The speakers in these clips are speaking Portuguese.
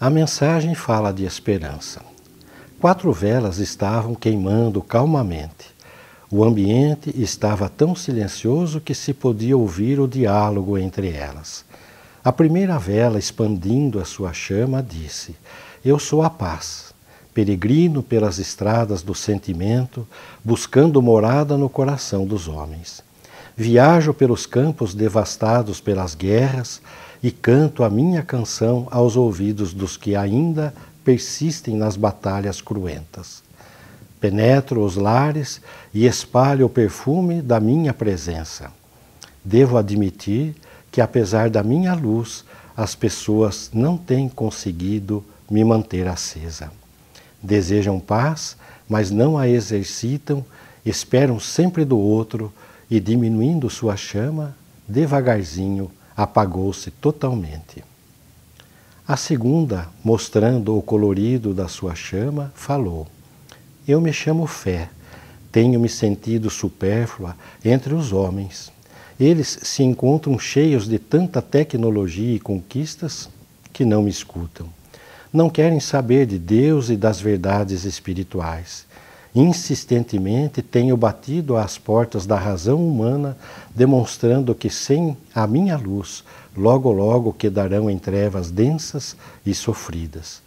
A mensagem fala de esperança. Quatro velas estavam queimando calmamente. O ambiente estava tão silencioso que se podia ouvir o diálogo entre elas. A primeira vela, expandindo a sua chama, disse: Eu sou a paz. Peregrino pelas estradas do sentimento, buscando morada no coração dos homens. Viajo pelos campos devastados pelas guerras, e canto a minha canção aos ouvidos dos que ainda persistem nas batalhas cruentas. Penetro os lares e espalho o perfume da minha presença. Devo admitir que, apesar da minha luz, as pessoas não têm conseguido me manter acesa. Desejam paz, mas não a exercitam, esperam sempre do outro e, diminuindo sua chama, devagarzinho apagou-se totalmente. A segunda, mostrando o colorido da sua chama, falou: Eu me chamo Fé, tenho me sentido supérflua entre os homens. Eles se encontram cheios de tanta tecnologia e conquistas que não me escutam. Não querem saber de Deus e das verdades espirituais insistentemente tenho batido às portas da razão humana, demonstrando que sem a minha luz, logo logo quedarão em trevas densas e sofridas.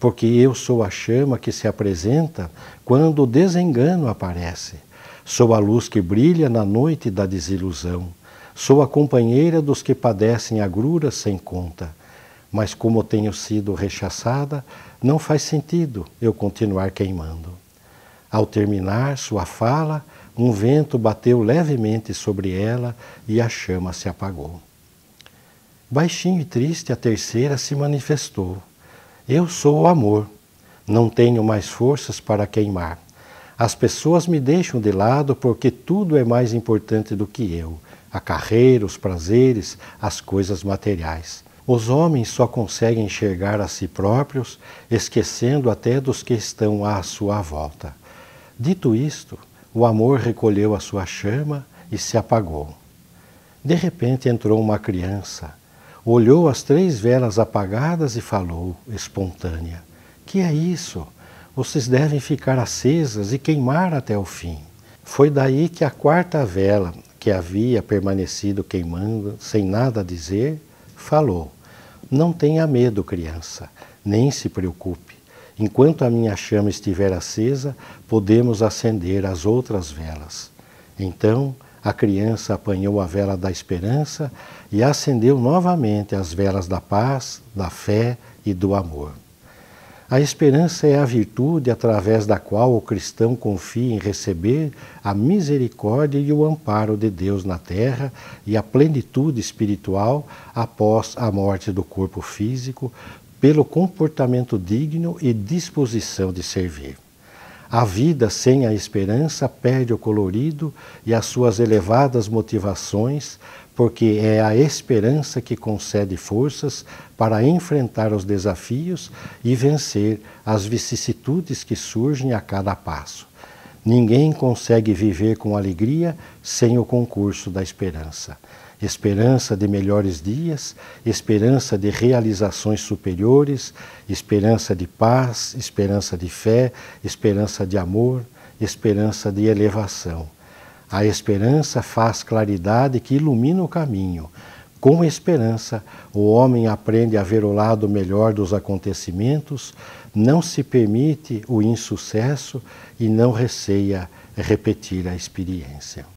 Porque eu sou a chama que se apresenta quando o desengano aparece. Sou a luz que brilha na noite da desilusão. Sou a companheira dos que padecem agruras sem conta. Mas como tenho sido rechaçada, não faz sentido eu continuar queimando. Ao terminar sua fala, um vento bateu levemente sobre ela e a chama se apagou. Baixinho e triste, a terceira se manifestou. Eu sou o amor, não tenho mais forças para queimar. As pessoas me deixam de lado porque tudo é mais importante do que eu: a carreira, os prazeres, as coisas materiais. Os homens só conseguem enxergar a si próprios, esquecendo até dos que estão à sua volta. Dito isto, o amor recolheu a sua chama e se apagou. De repente entrou uma criança, olhou as três velas apagadas e falou, espontânea: Que é isso? Vocês devem ficar acesas e queimar até o fim. Foi daí que a quarta vela, que havia permanecido queimando sem nada dizer, falou: Não tenha medo, criança, nem se preocupe. Enquanto a minha chama estiver acesa, podemos acender as outras velas. Então a criança apanhou a vela da esperança e acendeu novamente as velas da paz, da fé e do amor. A esperança é a virtude através da qual o cristão confia em receber a misericórdia e o amparo de Deus na terra e a plenitude espiritual após a morte do corpo físico, pelo comportamento digno e disposição de servir. A vida sem a esperança perde o colorido e as suas elevadas motivações, porque é a esperança que concede forças para enfrentar os desafios e vencer as vicissitudes que surgem a cada passo. Ninguém consegue viver com alegria sem o concurso da esperança esperança de melhores dias, esperança de realizações superiores, esperança de paz, esperança de fé, esperança de amor, esperança de elevação. A esperança faz claridade que ilumina o caminho. Com esperança, o homem aprende a ver o lado melhor dos acontecimentos, não se permite o insucesso e não receia repetir a experiência.